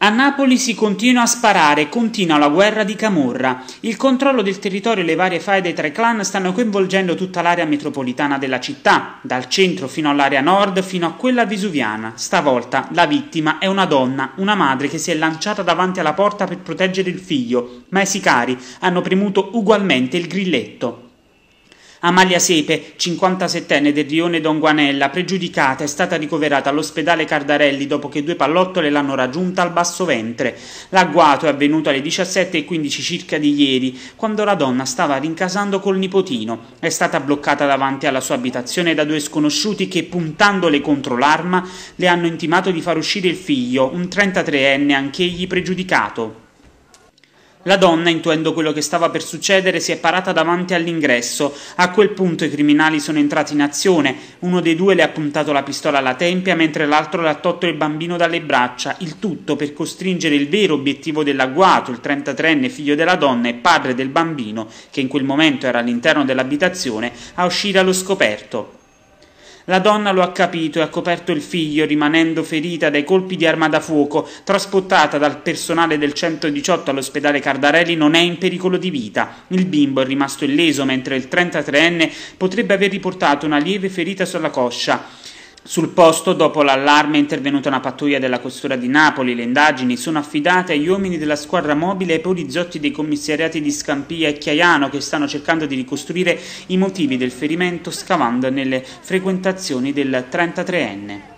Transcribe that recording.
A Napoli si continua a sparare, continua la guerra di Camorra. Il controllo del territorio e le varie faide tra i clan stanno coinvolgendo tutta l'area metropolitana della città, dal centro fino all'area nord fino a quella vesuviana. Stavolta la vittima è una donna, una madre che si è lanciata davanti alla porta per proteggere il figlio, ma i sicari hanno premuto ugualmente il grilletto. Amalia Sepe, 57enne del rione Donguanella, pregiudicata, è stata ricoverata all'ospedale Cardarelli dopo che due pallottole l'hanno raggiunta al basso ventre. L'agguato è avvenuto alle 17.15 circa di ieri, quando la donna stava rincasando col nipotino. È stata bloccata davanti alla sua abitazione da due sconosciuti che, puntandole contro l'arma, le hanno intimato di far uscire il figlio, un 33enne anch'egli pregiudicato. La donna, intuendo quello che stava per succedere, si è parata davanti all'ingresso. A quel punto i criminali sono entrati in azione. Uno dei due le ha puntato la pistola alla tempia, mentre l'altro le ha tolto il bambino dalle braccia. Il tutto per costringere il vero obiettivo dell'agguato, il 33enne figlio della donna e padre del bambino, che in quel momento era all'interno dell'abitazione, a uscire allo scoperto. La donna lo ha capito e ha coperto il figlio, rimanendo ferita dai colpi di arma da fuoco. Trasportata dal personale del 118 all'ospedale Cardarelli, non è in pericolo di vita. Il bimbo è rimasto illeso, mentre il 33enne potrebbe aver riportato una lieve ferita sulla coscia. Sul posto, dopo l'allarme, è intervenuta una pattuglia della questura di Napoli. Le indagini sono affidate agli uomini della squadra mobile e ai poliziotti dei commissariati di Scampia e Chiaiano che stanno cercando di ricostruire i motivi del ferimento scavando nelle frequentazioni del 33enne.